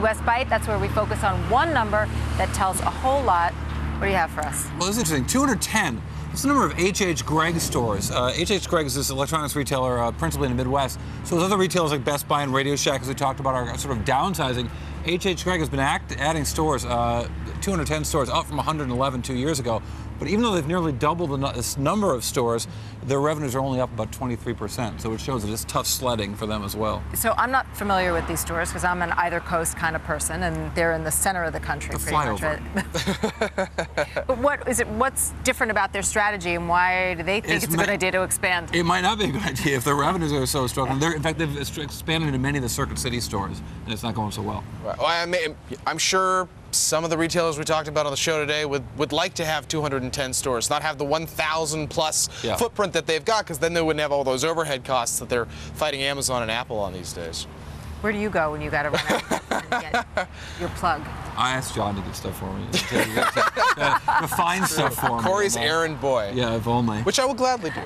West Byte. That's where we focus on one number that tells a whole lot. What do you have for us? Well, is interesting. 210. That's the number of H.H. Gregg stores. H.H. Uh, Gregg is this electronics retailer, uh, principally in the Midwest. So with other retailers like Best Buy and Radio Shack, as we talked about, are sort of downsizing. H.H. Gregg has been act, adding stores, uh, 210 stores, up from 111 two years ago. But even though they've nearly doubled the this number of stores, their revenues are only up about 23%. So it shows that it's tough sledding for them as well. So I'm not familiar with these stores because I'm an either coast kind of person, and they're in the center of the country, the pretty much. But what is it? What's different about their strategy, and why do they think it's, it's a good idea to expand? It might not be a good idea if their revenues are so struggling. They're, in fact, they've expanded into many of the Circuit City stores, and it's not going so well. Right. Well, I mean, I'm sure some of the retailers we talked about on the show today would, would like to have 210 stores, not have the 1,000 plus yeah. footprint that they've got, because then they wouldn't have all those overhead costs that they're fighting Amazon and Apple on these days. Where do you go when you got to run out and get your plug? I asked John to get stuff for me. to, to, to, to find stuff for me. Cory's errand boy. Yeah, if only. Which I will gladly do.